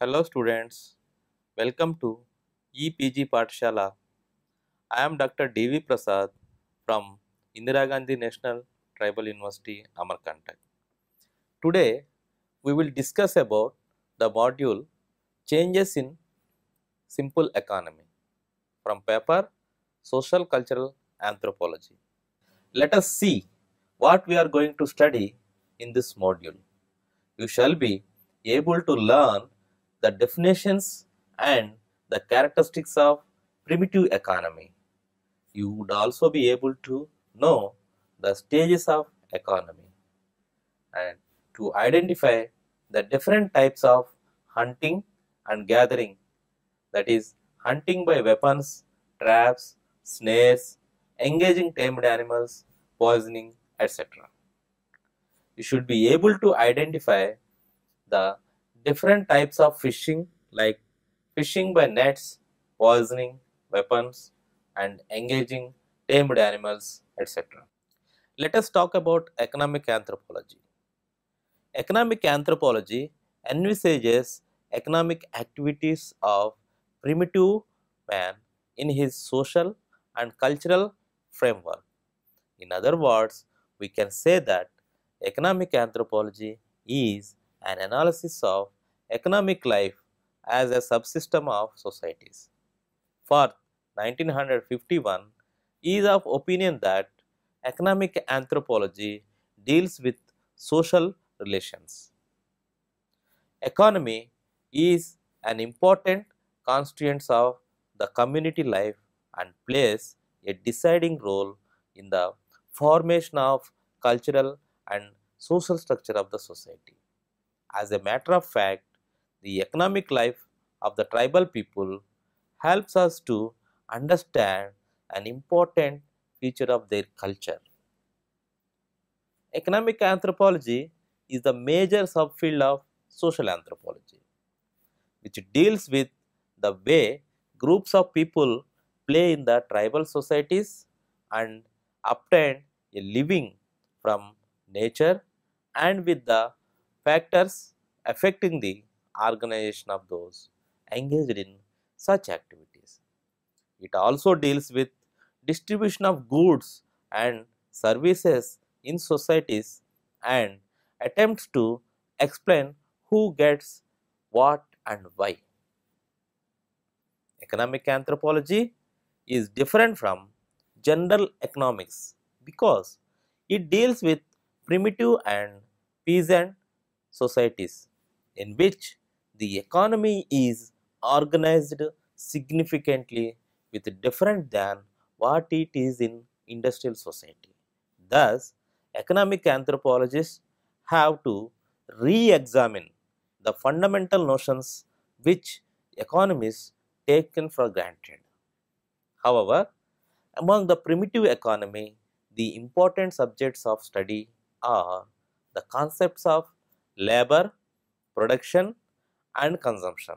Hello students, welcome to EPG Pathshala. I am Dr. D.V. Prasad from Indira Gandhi National Tribal University, Amarkantak. Today we will discuss about the module Changes in Simple Economy from paper Social Cultural Anthropology. Let us see what we are going to study in this module. You shall be able to learn the definitions and the characteristics of primitive economy. You would also be able to know the stages of economy and to identify the different types of hunting and gathering that is hunting by weapons, traps, snares, engaging tamed animals, poisoning, etc. You should be able to identify the different types of fishing like fishing by nets, poisoning, weapons and engaging tamed animals etc. Let us talk about economic anthropology. Economic anthropology envisages economic activities of primitive man in his social and cultural framework. In other words, we can say that economic anthropology is an analysis of economic life as a subsystem of societies. Firth 1951 is of opinion that economic anthropology deals with social relations. Economy is an important constituent of the community life and plays a deciding role in the formation of cultural and social structure of the society. As a matter of fact, the economic life of the tribal people helps us to understand an important feature of their culture. Economic anthropology is the major subfield of social anthropology, which deals with the way groups of people play in the tribal societies and obtain a living from nature and with the factors affecting the organization of those engaged in such activities. It also deals with distribution of goods and services in societies and attempts to explain who gets what and why. Economic anthropology is different from general economics because it deals with primitive and peasant societies in which the economy is organized significantly with different than what it is in industrial society. Thus, economic anthropologists have to re-examine the fundamental notions which economists taken for granted. However, among the primitive economy, the important subjects of study are the concepts of labor, production and consumption,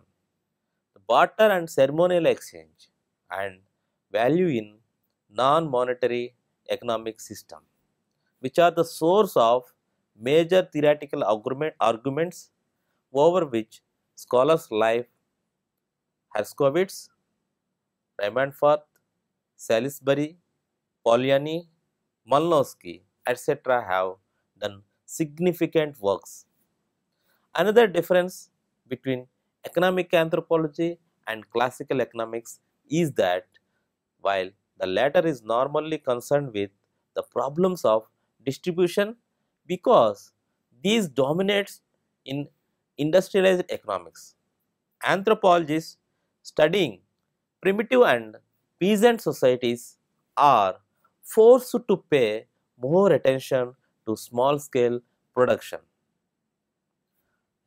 the barter and ceremonial exchange and value in non-monetary economic system, which are the source of major theoretical argument, arguments over which scholars like Herskovits, Raymond Firth, Salisbury, Polanyi, Malinowski, etc. have done significant works. Another difference between economic anthropology and classical economics is that while the latter is normally concerned with the problems of distribution because these dominates in industrialized economics. Anthropologists studying primitive and peasant societies are forced to pay more attention to small scale production.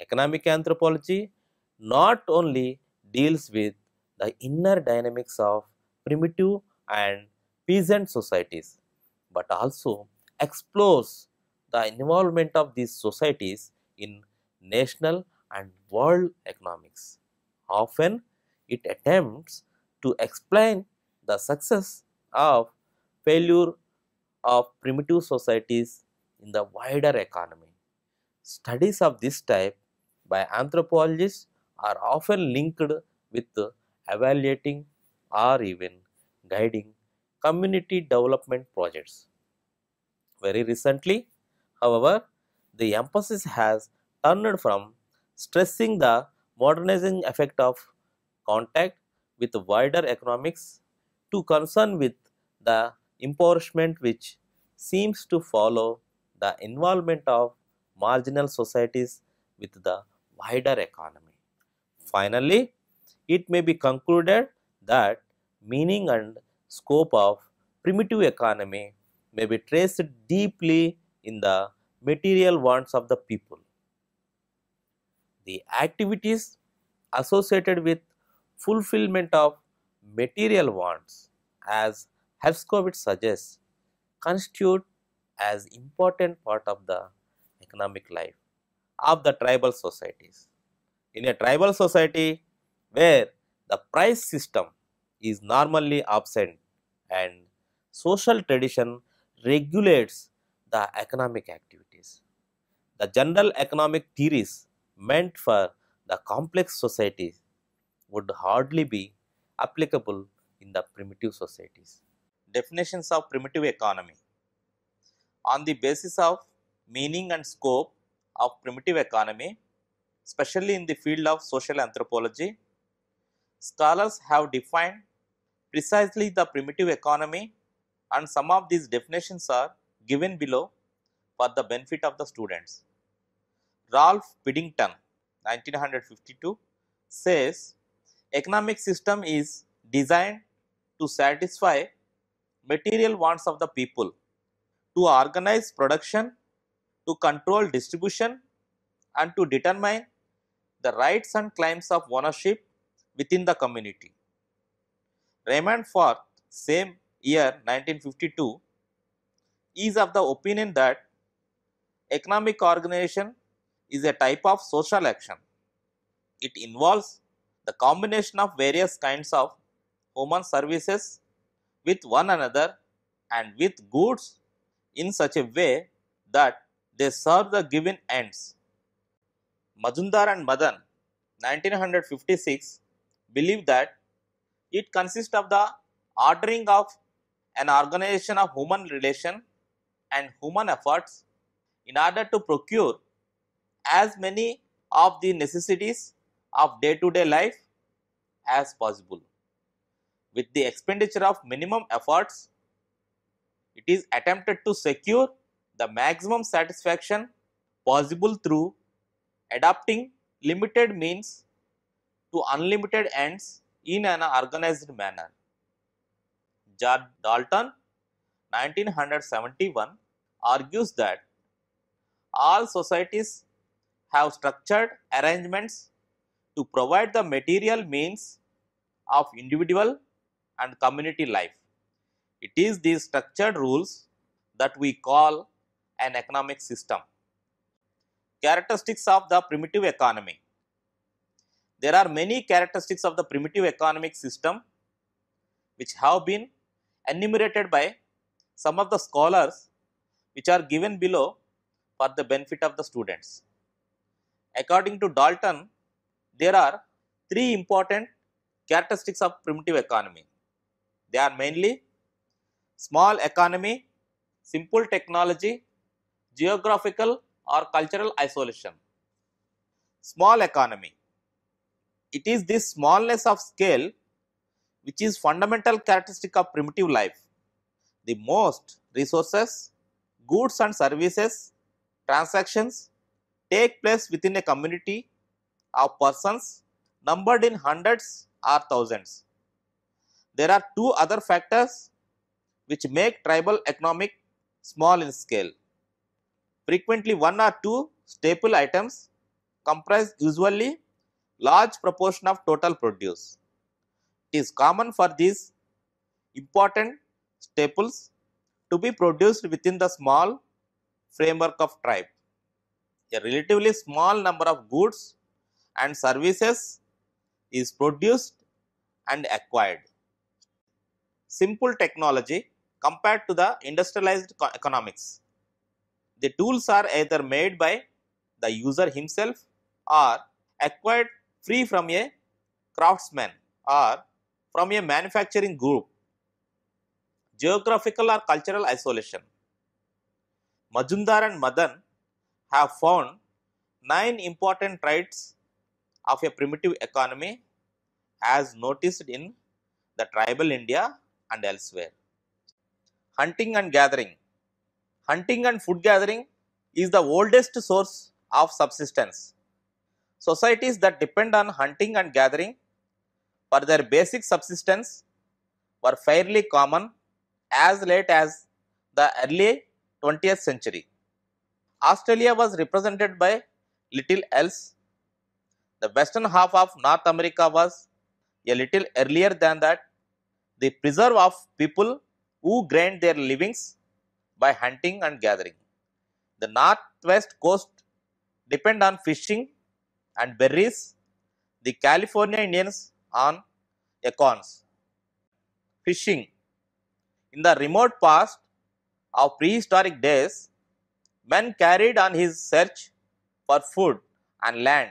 Economic anthropology not only deals with the inner dynamics of primitive and peasant societies, but also explores the involvement of these societies in national and world economics. Often, it attempts to explain the success of failure of primitive societies in the wider economy. Studies of this type by anthropologists are often linked with evaluating or even guiding community development projects. Very recently, however, the emphasis has turned from stressing the modernizing effect of contact with wider economics to concern with the impoverishment which seems to follow the involvement of marginal societies with the wider economy. Finally, it may be concluded that meaning and scope of primitive economy may be traced deeply in the material wants of the people. The activities associated with fulfillment of material wants, as Herskovits suggests, constitute as important part of the economic life of the tribal societies. In a tribal society where the price system is normally absent and social tradition regulates the economic activities. The general economic theories meant for the complex societies would hardly be applicable in the primitive societies. Definitions of primitive economy on the basis of meaning and scope of primitive economy, especially in the field of social anthropology, scholars have defined precisely the primitive economy and some of these definitions are given below for the benefit of the students. Ralph Piddington 1952 says economic system is designed to satisfy material wants of the people, to organize production, to control distribution and to determine the rights and claims of ownership within the community. Raymond Firth same year 1952 is of the opinion that economic organization is a type of social action. It involves the combination of various kinds of human services with one another and with goods in such a way that they serve the given ends. Majumdar and Madan 1956 believe that it consists of the ordering of an organization of human relation and human efforts in order to procure as many of the necessities of day to day life as possible. With the expenditure of minimum efforts, it is attempted to secure the maximum satisfaction possible through adapting limited means to unlimited ends in an organized manner. John Dalton 1971 argues that all societies have structured arrangements to provide the material means of individual and community life. It is these structured rules that we call an economic system. Characteristics of the primitive economy. There are many characteristics of the primitive economic system which have been enumerated by some of the scholars which are given below for the benefit of the students. According to Dalton, there are three important characteristics of primitive economy. They are mainly small economy, simple technology, geographical or cultural isolation. Small economy. It is this smallness of scale which is fundamental characteristic of primitive life. The most resources, goods and services, transactions take place within a community of persons numbered in hundreds or thousands. There are two other factors which make tribal economic small in scale. Frequently one or two staple items comprise usually large proportion of total produce. It is common for these important staples to be produced within the small framework of tribe. A relatively small number of goods and services is produced and acquired. Simple technology compared to the industrialized economics. The tools are either made by the user himself or acquired free from a craftsman or from a manufacturing group. Geographical or cultural isolation. Majumdar and Madan have found nine important traits of a primitive economy as noticed in the tribal India and elsewhere. Hunting and gathering. Hunting and food gathering is the oldest source of subsistence. Societies that depend on hunting and gathering for their basic subsistence were fairly common as late as the early 20th century. Australia was represented by little else. The western half of North America was a little earlier than that. The preserve of people who gained their livings by hunting and gathering. The northwest coast depend on fishing and berries. The California Indians on acorns. Fishing. In the remote past of prehistoric days, men carried on his search for food and land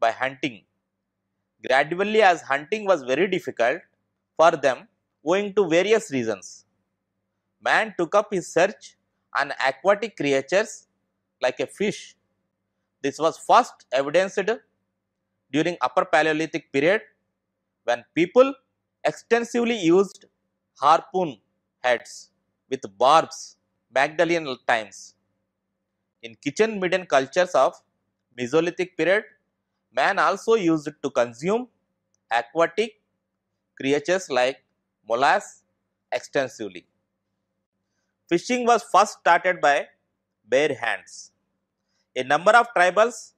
by hunting. Gradually, as hunting was very difficult for them owing to various reasons, man took up his search on aquatic creatures like a fish. This was first evidenced during Upper Paleolithic period when people extensively used harpoon heads with barbs Magdalene times. In kitchen midden cultures of Mesolithic period, man also used to consume aquatic creatures like mollusks extensively. Fishing was first started by bare hands. A number of tribals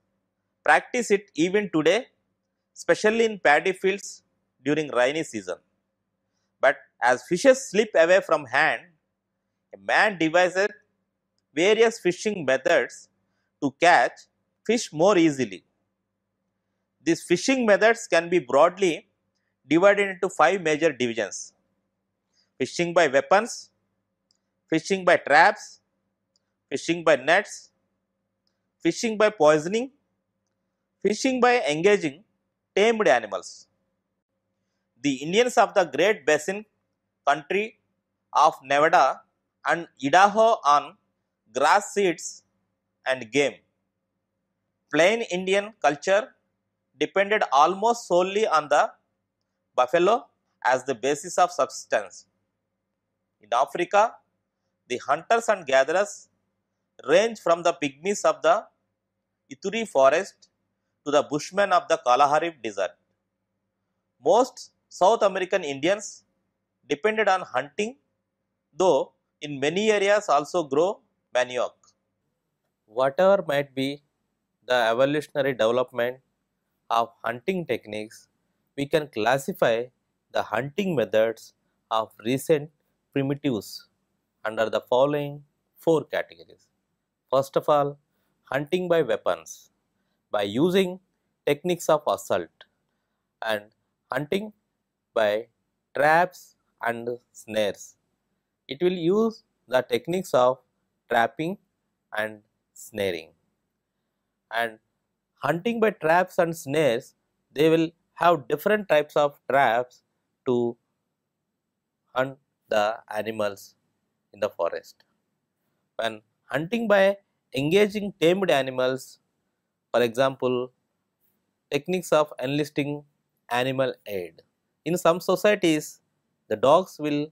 practice it even today, especially in paddy fields during rainy season. But as fishes slip away from hand, a man devised various fishing methods to catch fish more easily. These fishing methods can be broadly divided into five major divisions fishing by weapons, fishing by traps, fishing by nets, fishing by poisoning, fishing by engaging tamed animals. The Indians of the Great Basin country of Nevada and Idaho on grass seeds and game. Plain Indian culture depended almost solely on the buffalo as the basis of subsistence. In Africa, the hunters and gatherers range from the pygmies of the Ituri forest to the bushmen of the Kalahari desert. Most South American Indians depended on hunting, though in many areas also grow manioc. Whatever might be the evolutionary development of hunting techniques, we can classify the hunting methods of recent primitives under the following four categories. First of all, hunting by weapons by using techniques of assault and hunting by traps and snares. It will use the techniques of trapping and snaring. And hunting by traps and snares, they will have different types of traps to hunt the animals in the forest. When hunting by engaging tamed animals, for example, techniques of enlisting animal aid. In some societies, the dogs will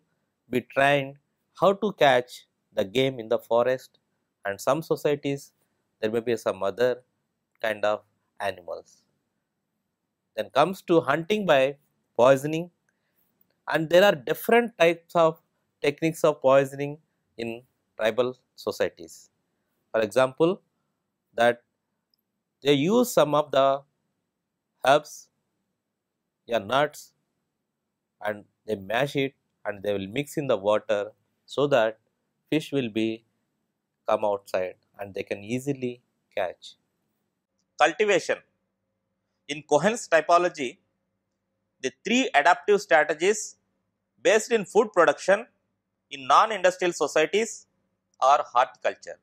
be trained how to catch the game in the forest and some societies there may be some other kind of animals. Then comes to hunting by poisoning and there are different types of techniques of poisoning in tribal societies. For example, that they use some of the herbs or nuts and they mash it and they will mix in the water so that fish will be come outside and they can easily catch. Cultivation In Cohen's typology, the three adaptive strategies based in food production in non-industrial societies are horticulture,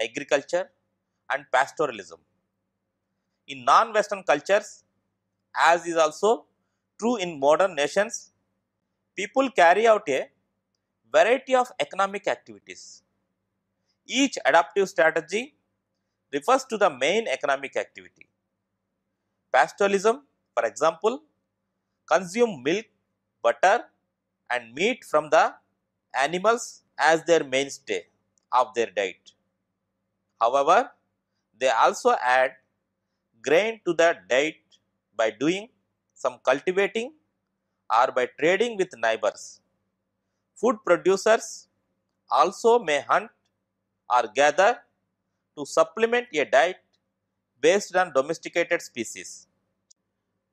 agriculture and pastoralism. In non-western cultures, as is also true in modern nations, people carry out a variety of economic activities. Each adaptive strategy refers to the main economic activity. Pastoralism, for example, consume milk, butter and meat from the animals as their mainstay of their diet. However, they also add grain to the diet by doing some cultivating or by trading with neighbors. Food producers also may hunt or gather to supplement a diet based on domesticated species.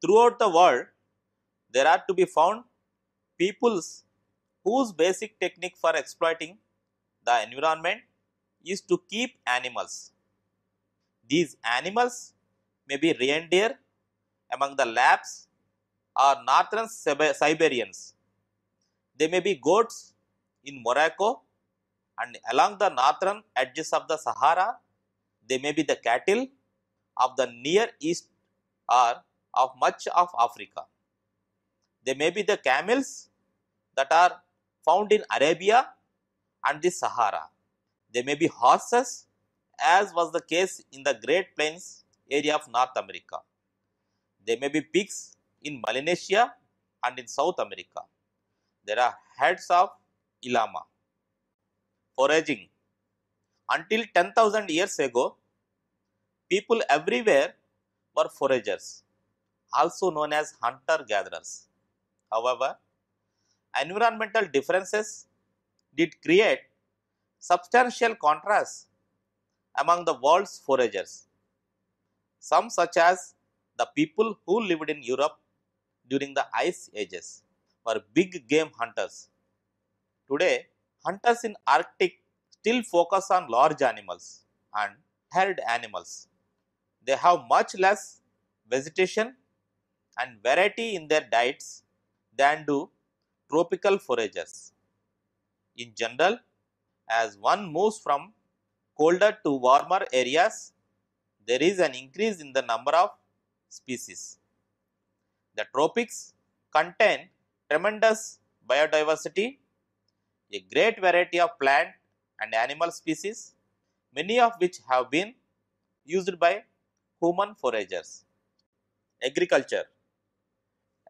Throughout the world, there are to be found peoples whose basic technique for exploiting the environment is to keep animals. These animals may be reindeer among the Lapps or northern Siberians. They may be goats in Morocco and along the northern edges of the Sahara, they may be the cattle of the Near East or of much of Africa. They may be the camels that are found in Arabia and the Sahara. They may be horses as was the case in the Great Plains area of North America. They may be pigs in Melanesia and in South America. There are heads of Llama. Foraging. Until 10,000 years ago, people everywhere were foragers, also known as hunter-gatherers. However, environmental differences did create substantial contrasts among the world's foragers. Some such as the people who lived in Europe during the ice ages were big game hunters. Today, hunters in Arctic still focus on large animals and herd animals. They have much less vegetation and variety in their diets than do tropical foragers. In general, as one moves from colder to warmer areas, there is an increase in the number of species. The tropics contain tremendous biodiversity, a great variety of plant and animal species, many of which have been used by human foragers. Agriculture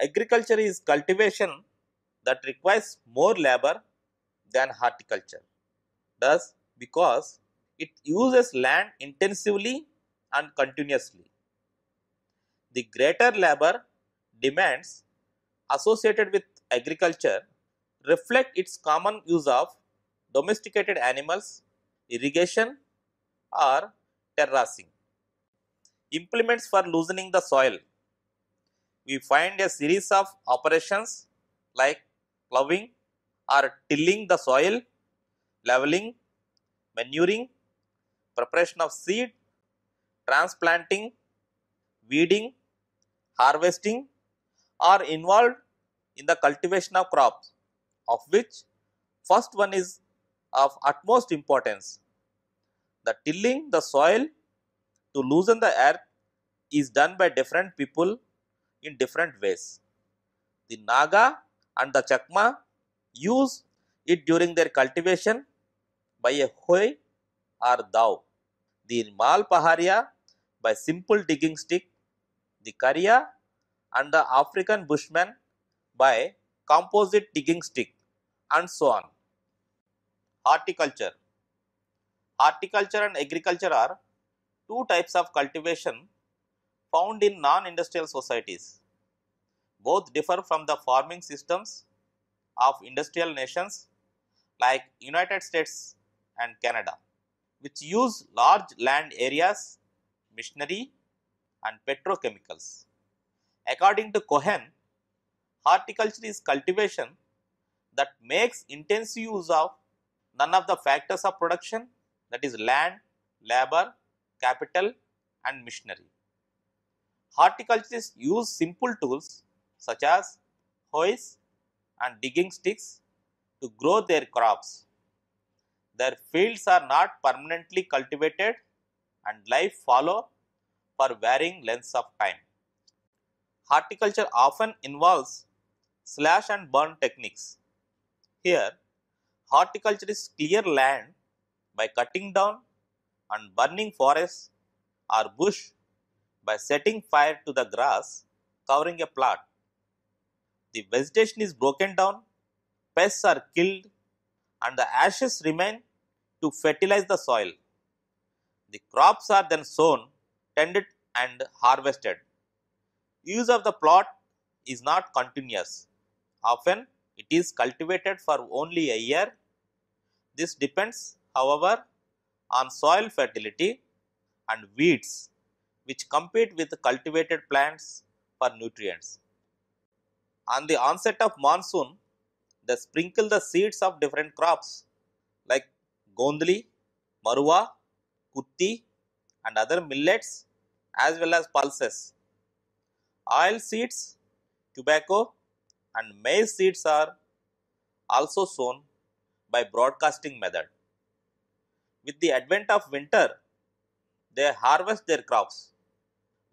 Agriculture is cultivation that requires more labor than horticulture. Thus, because it uses land intensively and continuously. The greater labor demands associated with agriculture reflect its common use of domesticated animals, irrigation or terracing. Implements for loosening the soil. We find a series of operations like plowing or tilling the soil, leveling, manuring, preparation of seed, transplanting, weeding, harvesting are involved in the cultivation of crops of which first one is of utmost importance. The tilling the soil to loosen the earth is done by different people in different ways. The Naga and the Chakma use it during their cultivation by a hoe or dao. The Mal Paharia by simple digging stick, the Kharia and the African Bushman by composite digging stick and so on. Horticulture Horticulture and agriculture are two types of cultivation found in non-industrial societies. Both differ from the farming systems of industrial nations like United States and Canada, which use large land areas, machinery and petrochemicals. According to Cohen, horticulture is cultivation that makes intensive use of none of the factors of production that is land, labor, capital and machinery. Horticulturists use simple tools such as hoes and digging sticks to grow their crops. Their fields are not permanently cultivated and life follow for varying lengths of time. horticulture often involves slash and burn techniques. Here, horticulture is clear land by cutting down and burning forests or bush by setting fire to the grass covering a plot. The vegetation is broken down, pests are killed, and the ashes remain to fertilize the soil. The crops are then sown, tended, and harvested. Use of the plot is not continuous. Often, it is cultivated for only a year. This depends, however, on soil fertility and weeds which compete with cultivated plants for nutrients. On the onset of monsoon, they sprinkle the seeds of different crops like gondli, marua, kutti and other millets as well as pulses. Oil seeds, tobacco and maize seeds are also sown by broadcasting method. With the advent of winter, they harvest their crops.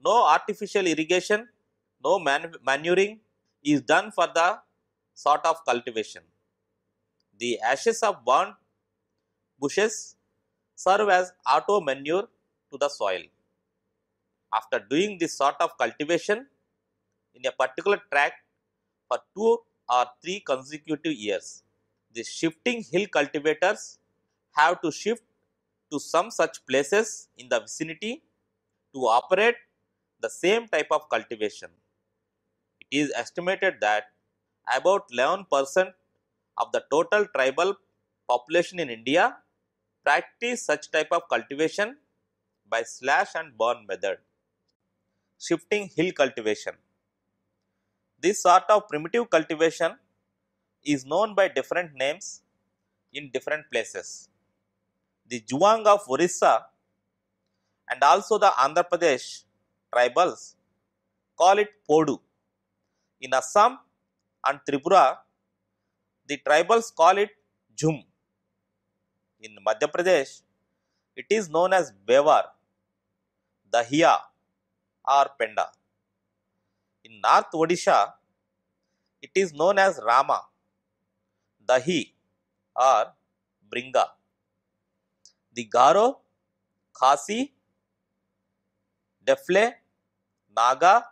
No artificial irrigation, no man- manuring is done for the sort of cultivation. The ashes of burnt bushes serve as auto manure to the soil. After doing this sort of cultivation in a particular tract for two or three consecutive years, the shifting hill cultivators have to shift to some such places in the vicinity to operate the same type of cultivation. Is estimated that about 11 percent of the total tribal population in India practice such type of cultivation by slash and burn method. Shifting hill cultivation. This sort of primitive cultivation is known by different names in different places. The Juang of Orissa and also the Andhra Pradesh tribals call it Podu. In Assam and Tripura, the tribals call it Jhum. In Madhya Pradesh, it is known as Bevar, Dahiya or Penda. In North Odisha, it is known as Rama, Dahi or Bringa. The Garo, Khasi, Defle, Naga,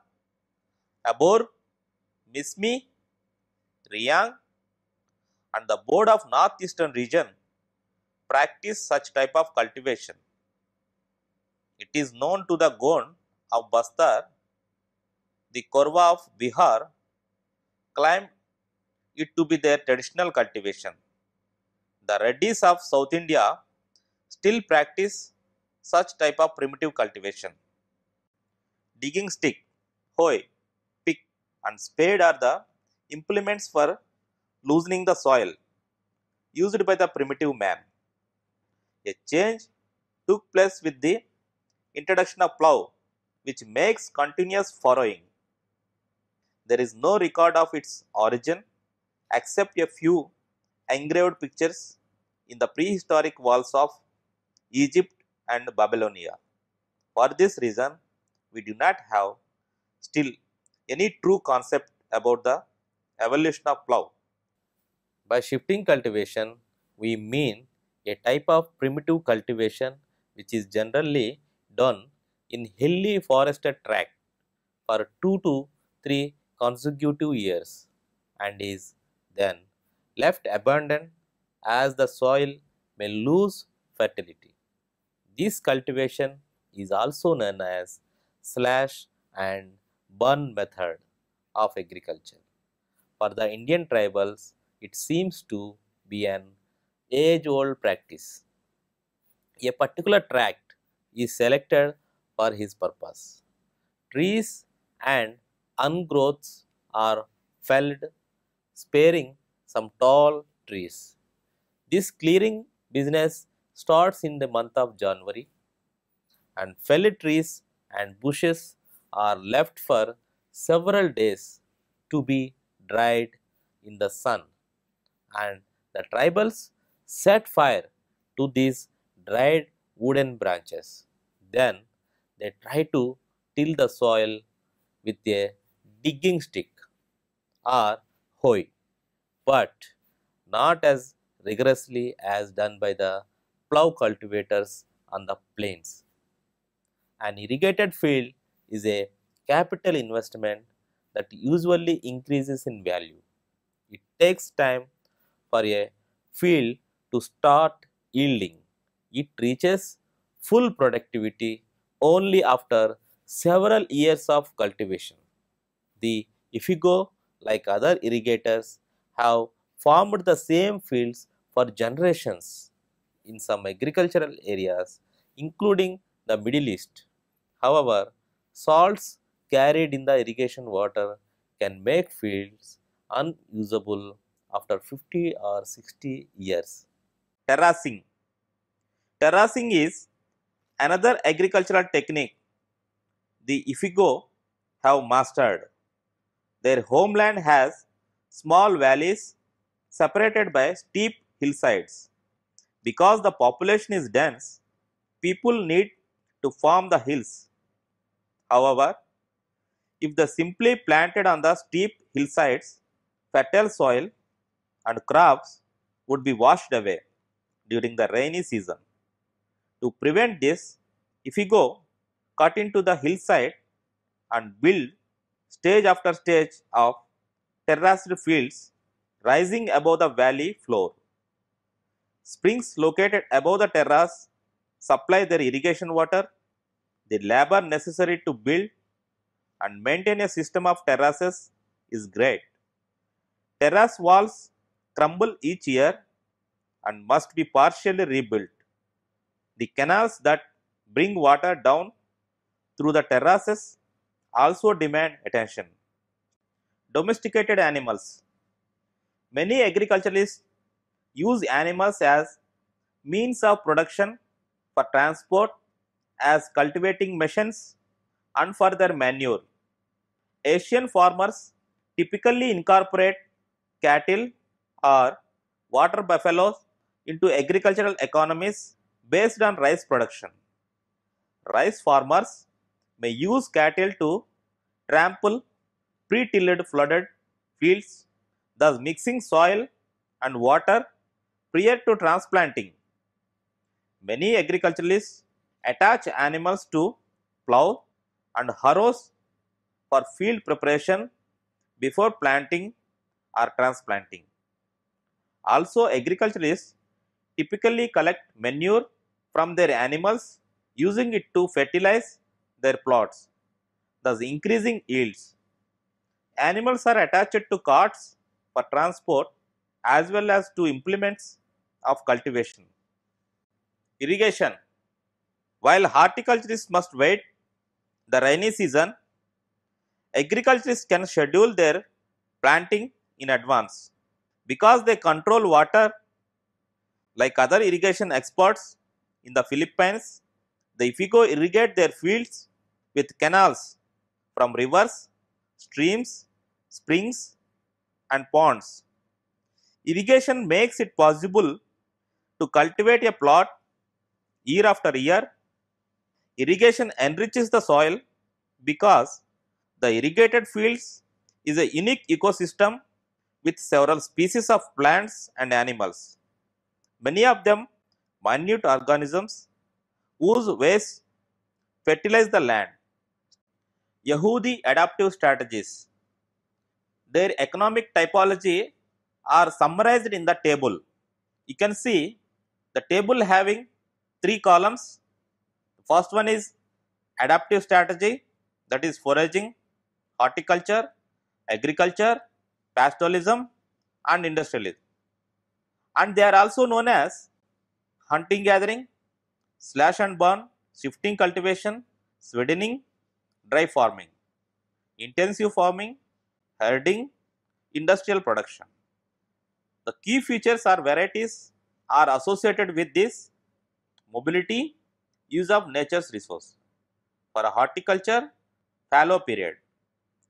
Abor, Mishmi, Riyang and the board of northeastern region practice such type of cultivation. It is known to the Gond of Bastar, the Korwa of Bihar claim it to be their traditional cultivation. The Reddis of South India still practice such type of primitive cultivation. Digging stick, pick and spade are the implements for loosening the soil used by the primitive man. A change took place with the introduction of plough which makes continuous furrowing. There is no record of its origin except a few engraved pictures in the prehistoric walls of Egypt and Babylonia. For this reason, we do not have still any true concept about the evolution of plough. By shifting cultivation, we mean a type of primitive cultivation which is generally done in hilly forested tract for 2 to 3 consecutive years and is then left abandoned as the soil may lose fertility. This cultivation is also known as slash and burn method of agriculture. For the Indian tribals, it seems to be an age old practice. A particular tract is selected for his purpose. Trees and ungrowths are felled, sparing some tall trees. This clearing business starts in the month of January and felled trees and bushes are left for several days to be dried in the sun and the tribals set fire to these dried wooden branches. Then they try to till the soil with a digging stick or hoe, but not as rigorously as done by the plough cultivators on the plains. An irrigated field is a capital investment that usually increases in value. It takes time for a field to start yielding. It reaches full productivity only after several years of cultivation. The Ifugao, like other irrigators, have farmed the same fields for generations in some agricultural areas, including the Middle East. However, salts carried in the irrigation water can make fields unusable after 50 or 60 years. Terracing Terracing is another agricultural technique the Ifugao have mastered. Their homeland has small valleys separated by steep hillsides. Because the population is dense, people need to farm the hills. However, if they simply planted on the steep hillsides, fertile soil and crops would be washed away during the rainy season. To prevent this, Ifugao cut into the hillside and build stage after stage of terraced fields rising above the valley floor. Springs located above the terrace supply their irrigation water. The labor necessary to build and maintain a system of terraces is great. Terrace walls crumble each year and must be partially rebuilt. The canals that bring water down through the terraces also demand attention. Domesticated animals. Many agriculturalists use animals as means of production for transport as cultivating machines and for their manure. Asian farmers typically incorporate cattle or water buffaloes into agricultural economies based on rice production. Rice farmers may use cattle to trample pre-tilled flooded fields, thus mixing soil and water prior to transplanting. Many agriculturalists attach animals to plow and harrows for field preparation before planting or transplanting. Also, agriculturalists typically collect manure from their animals using it to fertilize their plots, thus increasing yields. Animals are attached to carts for transport as well as to implements of cultivation. Irrigation While horticulturists must wait the rainy season, agriculturists can schedule their planting in advance. Because they control water like other irrigation experts in the Philippines, the Ifugao irrigate their fields with canals from rivers, streams, springs and ponds. Irrigation makes it possible to cultivate a plot year after year. Irrigation enriches the soil because the irrigated fields is a unique ecosystem with several species of plants and animals. Many of them minute organisms whose waste fertilize the land. Yehudi adaptive strategies. Their economic typology are summarized in the table. You can see the table having three columns. First one is adaptive strategy that is foraging, horticulture, agriculture, pastoralism and industrialism. And they are also known as hunting gathering, slash and burn, shifting cultivation, swiddening, dry farming, intensive farming, herding, industrial production. The key features or varieties are associated with this mobility, use of nature's resource. For horticulture, fallow period.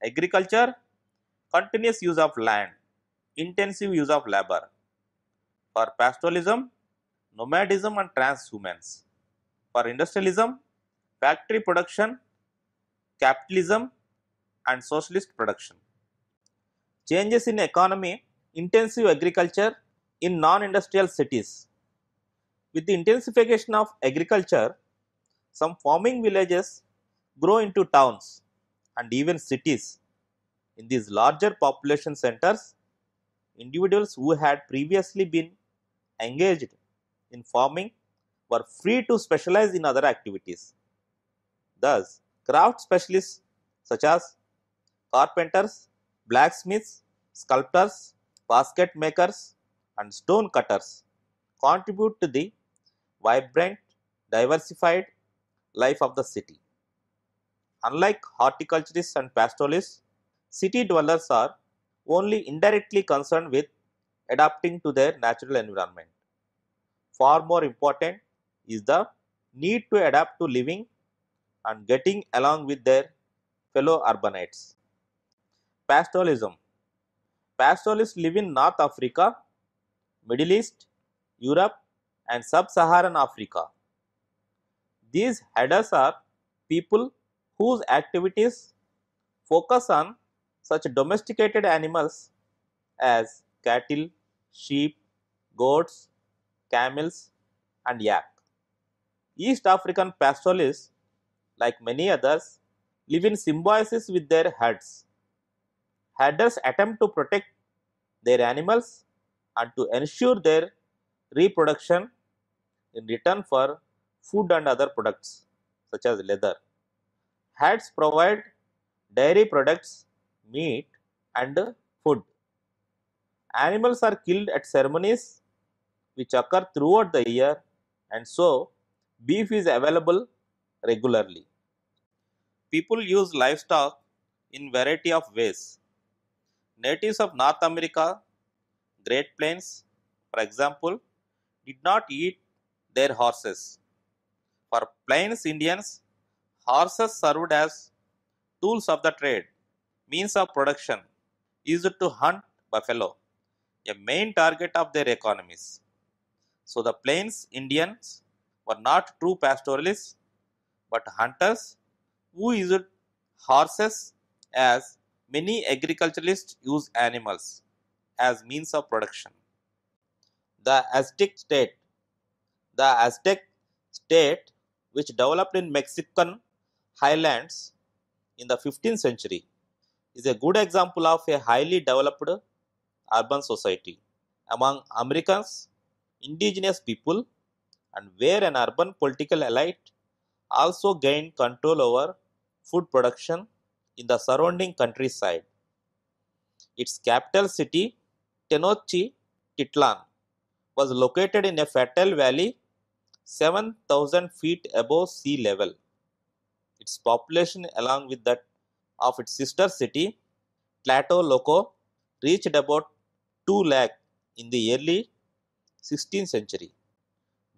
Agriculture, continuous use of land, intensive use of labor. For pastoralism, nomadism and transhumance. For industrialism, factory production, capitalism and socialist production. Changes in economy, intensive agriculture in non-industrial cities. With the intensification of agriculture, some farming villages grow into towns and even cities. In these larger population centers, individuals who had previously been engaged in farming were free to specialize in other activities. Thus, craft specialists such as carpenters, blacksmiths, sculptors, basket makers, and stone cutters contribute to the vibrant, diversified life of the city. Unlike horticulturists and pastoralists, city dwellers are only indirectly concerned with adapting to their natural environment. Far more important is the need to adapt to living and getting along with their fellow urbanites. Pastoralism Pastoralists live in North Africa, Middle East, Europe, and Sub Saharan Africa. These headers are people whose activities focus on such domesticated animals as cattle, sheep, goats, camels, and yak. East African pastoralists, like many others, live in symbiosis with their herds. Herders attempt to protect their animals and to ensure their reproduction in return for food and other products such as leather. Hats provide dairy products, meat, and food. Animals are killed at ceremonies which occur throughout the year, and so beef is available regularly. People use livestock in variety of ways. Natives of North America, Great Plains, for example, did not eat their horses. For Plains Indians, horses served as tools of the trade, means of production, used to hunt buffalo, a main target of their economies. So the Plains Indians were not true pastoralists, but hunters who used horses as many agriculturalists use animals as means of production. The Aztec state The Aztec state, which developed in Mexican highlands in the 15th century, is a good example of a highly developed urban society. Among Americans, indigenous people, and where an urban political elite also gained control over food production in the surrounding countryside. Its capital city, Tenochtitlan, was located in a fertile valley 7,000 feet above sea level. Its population, along with that of its sister city, Tlatelolco, reached about 2 lakh in the early 16th century.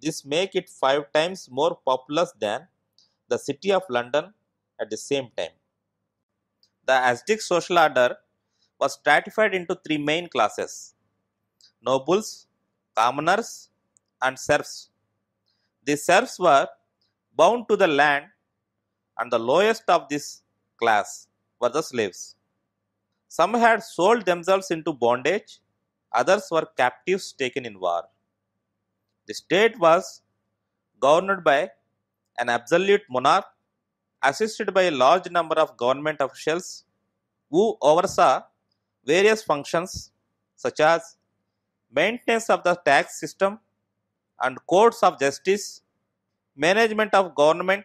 This make it five times more populous than the city of London at the same time. The Aztec social order was stratified into three main classes nobles, commoners, and serfs. The serfs were bound to the land, and the lowest of this class were the slaves. Some had sold themselves into bondage, others were captives taken in war. The state was governed by an absolute monarch assisted by a large number of government officials who oversaw various functions such as maintenance of the tax system and courts of justice, management of government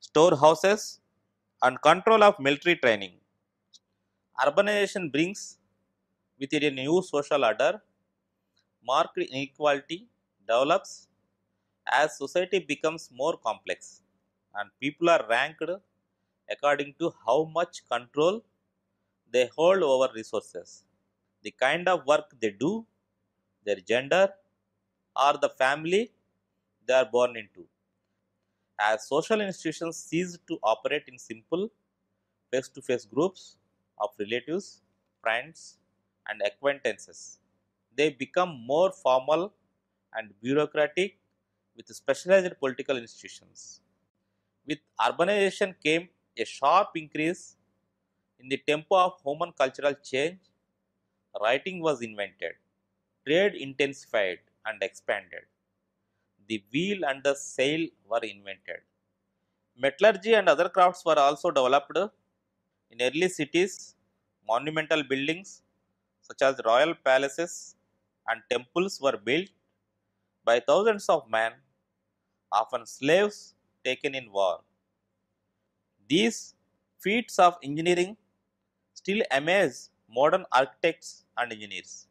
storehouses, and control of military training. Urbanization brings with it a new social order, marked inequality develops as society becomes more complex and people are ranked according to how much control they hold over resources, the kind of work they do, their gender, or the family they are born into. As social institutions cease to operate in simple face to face groups of relatives, friends, and acquaintances, they become more formal and bureaucratic with specialized political institutions. With urbanization came a sharp increase In the tempo of human cultural change, writing was invented, trade intensified and expanded. The wheel and the sail were invented. Metallurgy and other crafts were also developed. In early cities, monumental buildings such as royal palaces and temples were built by thousands of men, often slaves taken in war. These feats of engineering still amaze modern architects and engineers.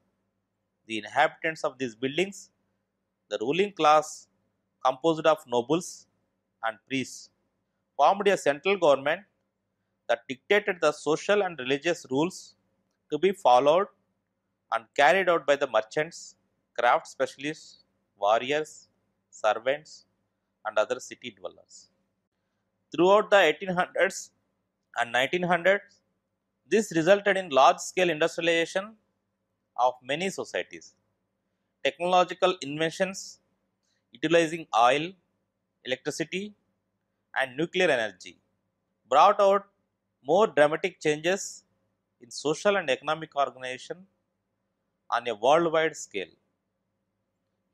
The inhabitants of these buildings, the ruling class composed of nobles and priests, formed a central government that dictated the social and religious rules to be followed and carried out by the merchants, craft specialists, warriors, servants, and other city dwellers. Throughout the 1800s and 1900s, this resulted in large scale industrialization of many societies. Technological inventions utilizing oil, electricity, and nuclear energy brought out more dramatic changes in social and economic organization on a worldwide scale.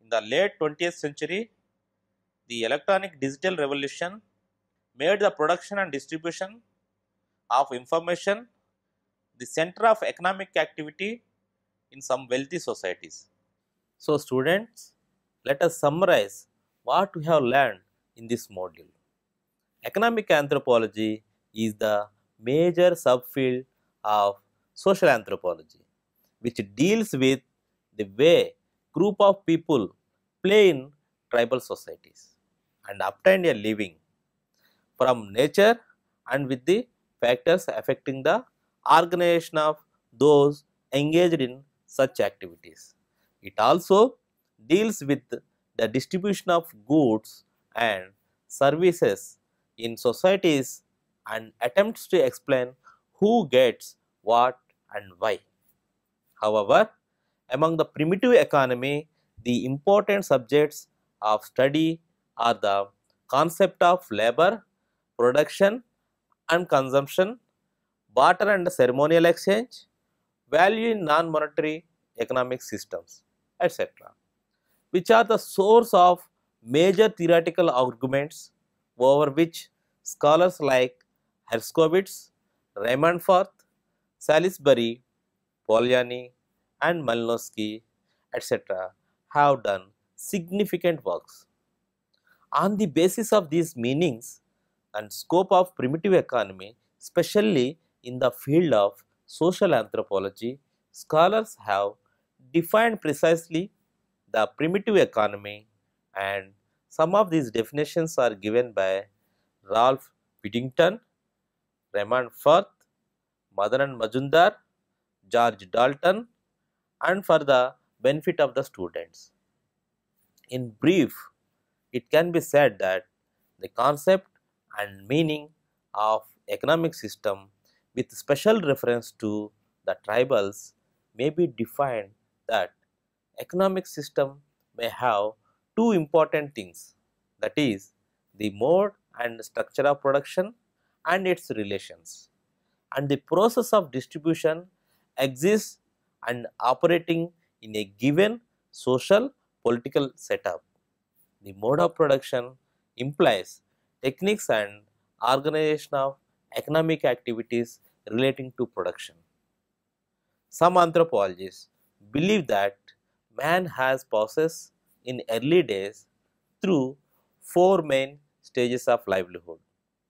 In the late 20th century, the electronic digital revolution made the production and distribution of information the center of economic activity in some wealthy societies. So, students, let us summarize what we have learned in this module. Economic anthropology is the major subfield of social anthropology, which deals with the way group of people play in tribal societies and obtain a living from nature and with the factors affecting the organization of those engaged in such activities. It also deals with the distribution of goods and services in societies and attempts to explain who gets what and why. However, among the primitive economy, the important subjects of study are the concept of labor, production and consumption, barter and ceremonial exchange, value in non-monetary economic systems, etc., which are the source of major theoretical arguments over which scholars like Herskovits, Raymond Firth, Salisbury, Polanyi and Malinowski etc. have done significant works. On the basis of these meanings and scope of primitive economy, especially in the field of social anthropology, scholars have defined precisely the primitive economy and some of these definitions are given by Ralph Piddington, Raymond Firth, Madan and Majumdar, George Dalton and for the benefit of the students. In brief, it can be said that the concept and meaning of economic system with special reference to the tribals may be defined that economic system may have two important things that is the mode and structure of production and its relations and the process of distribution exists and operating in a given social political setup. The mode of production implies techniques and organization of economic activities relating to production. Some anthropologists believe that man has possessed in early days through four main stages of livelihood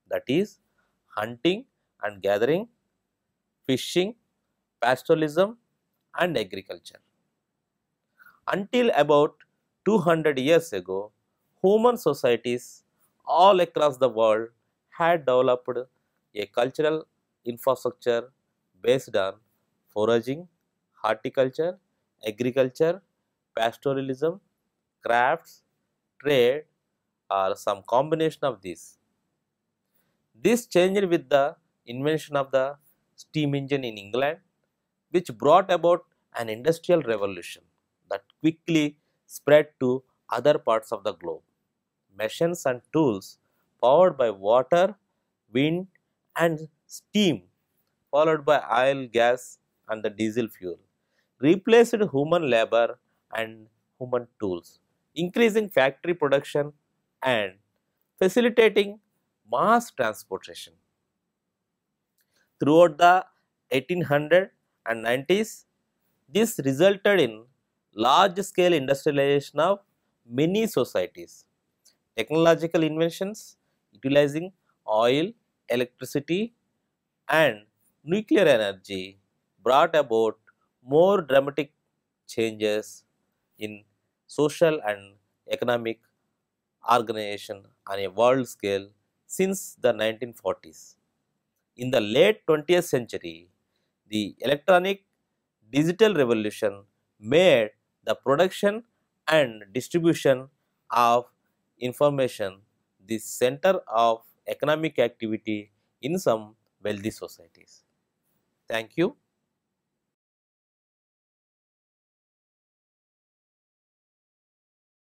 that is hunting and gathering, fishing, pastoralism and agriculture. Until about 200 years ago, human societies all across the world had developed a cultural infrastructure based on foraging, horticulture, agriculture, pastoralism, crafts, trade or some combination of these. This changed with the invention of the steam engine in England which brought about an industrial revolution that quickly spread to other parts of the globe. Machines and tools powered by water, wind and steam followed by oil, gas and the diesel fuel, replaced human labor and human tools, increasing factory production and facilitating mass transportation. Throughout the 1800 and 90s, this resulted in large scale industrialization of many societies. Technological inventions utilizing oil, electricity and nuclear energy brought about more dramatic changes in social and economic organization on a world scale since the 1940s. In the late 20th century, the electronic digital revolution made the production and distribution of information the center of economic activity in some wealthy societies. Thank you.